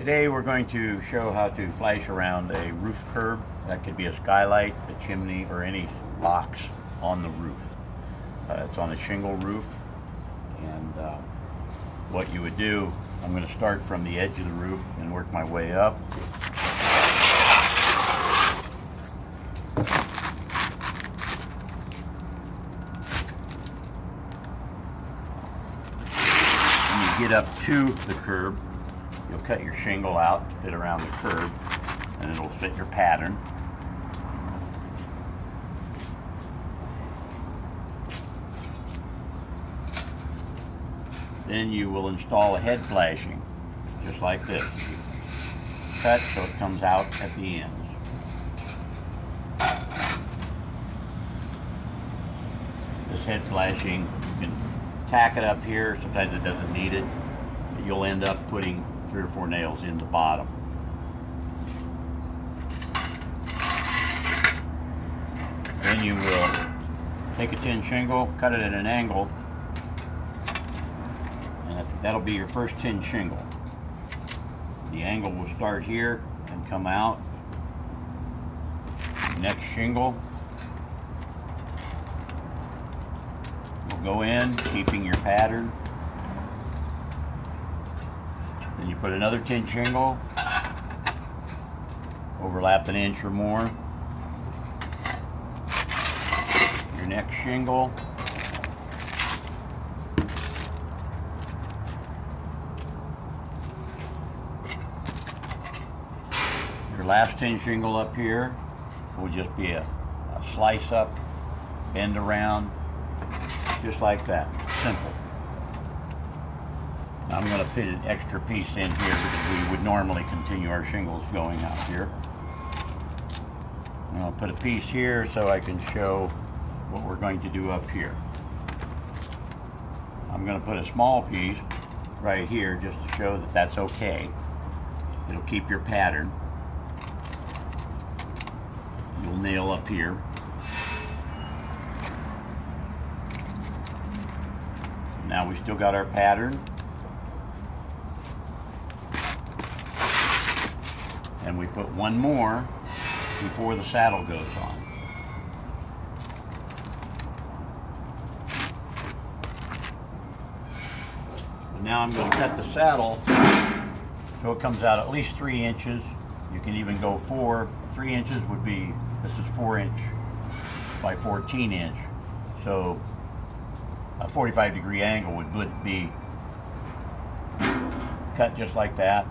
Today we're going to show how to flash around a roof curb. That could be a skylight, a chimney, or any box on the roof. Uh, it's on a shingle roof and uh, what you would do, I'm going to start from the edge of the roof and work my way up. Get up to the curb, you'll cut your shingle out to fit around the curb and it'll fit your pattern. Then you will install a head flashing, just like this. Cut so it comes out at the ends. This head flashing, you can tack it up here, sometimes it doesn't need it. You'll end up putting three or four nails in the bottom. Then you will take a tin shingle, cut it at an angle, and that'll be your first tin shingle. The angle will start here and come out. Next shingle will go in, keeping your pattern. Then you put another tin shingle, overlap an inch or more. Your next shingle. Your last tin shingle up here will just be a, a slice up, bend around, just like that. Simple. I'm going to put an extra piece in here because we would normally continue our shingles going out here. And I'll put a piece here so I can show what we're going to do up here. I'm going to put a small piece right here just to show that that's okay. It'll keep your pattern. You'll nail up here. Now we still got our pattern. And we put one more before the saddle goes on. And now I'm going to cut the saddle so it comes out at least three inches. You can even go four. Three inches would be, this is four inch by 14 inch. So a 45 degree angle would, would be cut just like that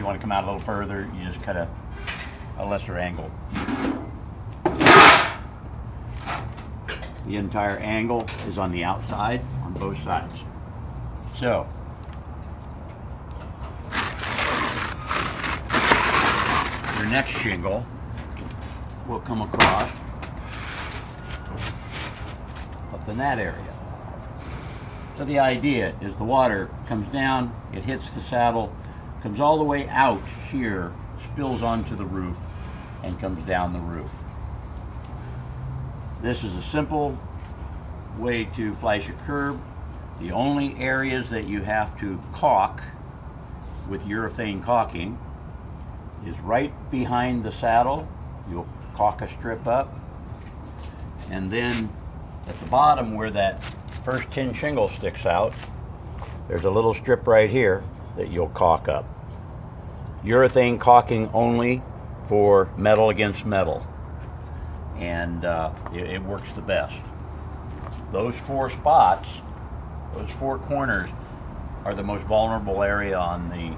you want to come out a little further, you just cut a, a lesser angle. The entire angle is on the outside on both sides. So, your next shingle will come across up in that area. So the idea is the water comes down, it hits the saddle, comes all the way out here, spills onto the roof, and comes down the roof. This is a simple way to flash a curb. The only areas that you have to caulk with urethane caulking is right behind the saddle. You'll caulk a strip up. And then at the bottom where that first tin shingle sticks out, there's a little strip right here that you'll caulk up. Urethane caulking only for metal against metal. And uh, it, it works the best. Those four spots, those four corners, are the most vulnerable area on the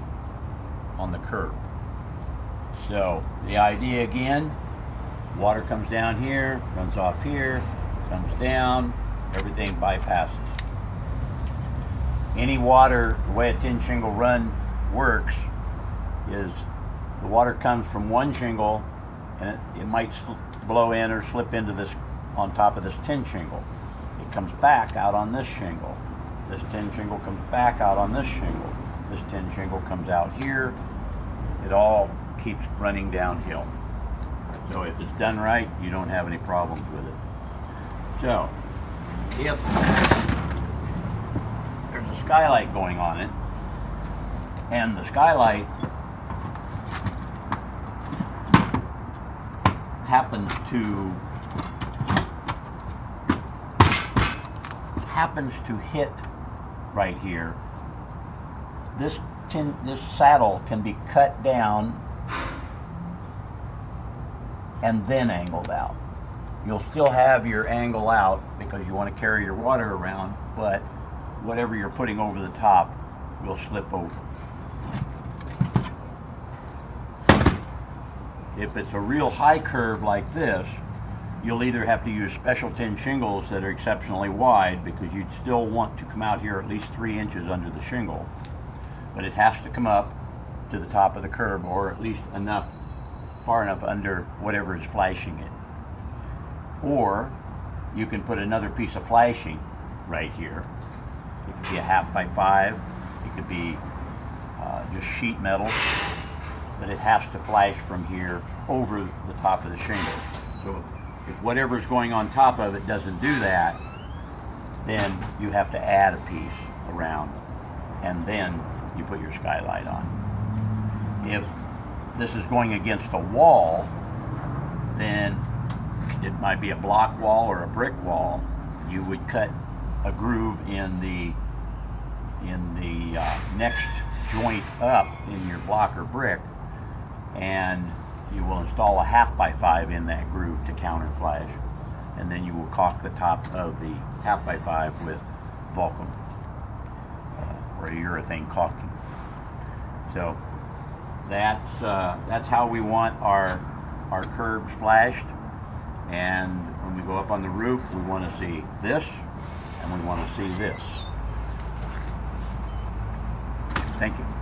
on the curb. So the idea again, water comes down here, runs off here, comes down, everything bypasses. Any water, the way a tin shingle run works, is the water comes from one shingle and it, it might blow in or slip into this on top of this tin shingle. It comes back out on this shingle. This tin shingle comes back out on this shingle. This tin shingle comes out here. It all keeps running downhill. So if it's done right, you don't have any problems with it. So, if there's a skylight going on it, And the skylight happens to happens to hit right here. This tin, this saddle can be cut down and then angled out. You'll still have your angle out because you want to carry your water around, but whatever you're putting over the top will slip over. If it's a real high curb like this, you'll either have to use special tin shingles that are exceptionally wide because you'd still want to come out here at least three inches under the shingle. But it has to come up to the top of the curb or at least enough, far enough under whatever is flashing it. Or you can put another piece of flashing right here. It could be a half by five, it could be uh, just sheet metal, but it has to flash from here over the top of the shingle. So if whatever's going on top of it doesn't do that, then you have to add a piece around and then you put your skylight on. If this is going against a wall, then it might be a block wall or a brick wall. You would cut a groove in the in the uh, next joint up in your block or brick and you will install a half by five in that groove to counter flash and then you will caulk the top of the half by five with Vulkem uh, or urethane caulking. So that's uh, that's how we want our our curbs flashed and when we go up on the roof we want to see this and we want to see this. Thank you.